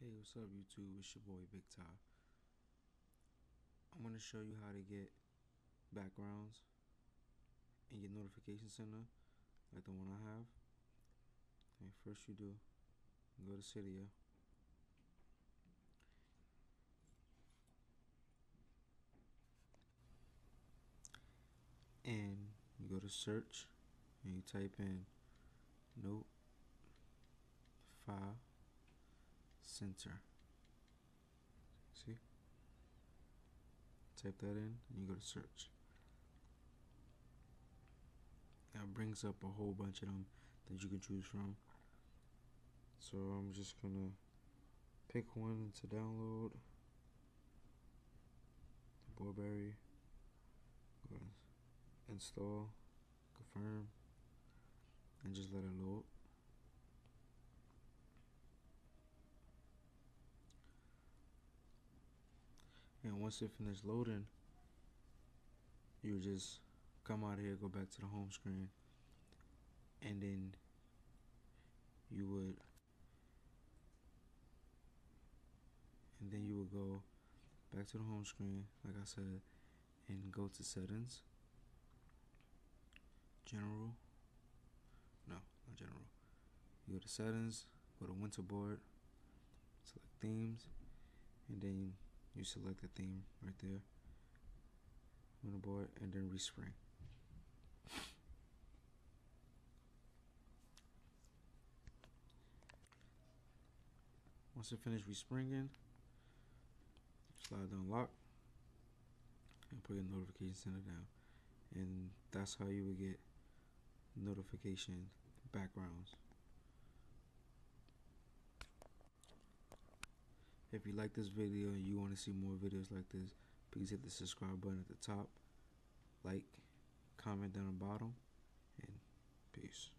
Hey, what's up YouTube? It's your boy Big Ty. I'm going to show you how to get backgrounds in your notification center like the one I have. First you do, go to Cydia. And you go to search and you type in note file center. See? Type that in and you go to search. That brings up a whole bunch of them that you can choose from. So I'm just gonna pick one to download. Burberry. Install. Confirm. And just let it load. And once it finishes loading you just come out here go back to the home screen. And then you would and then you would go back to the home screen like I said and go to settings. General. No not general. You go to settings go to Winterboard select themes and then you select the theme right there. On the board and then respring. Once it finishes respringing slide down lock and put your notification center down. And that's how you would get notification backgrounds If you like this video and you want to see more videos like this, please hit the subscribe button at the top, like, comment down the bottom, and peace.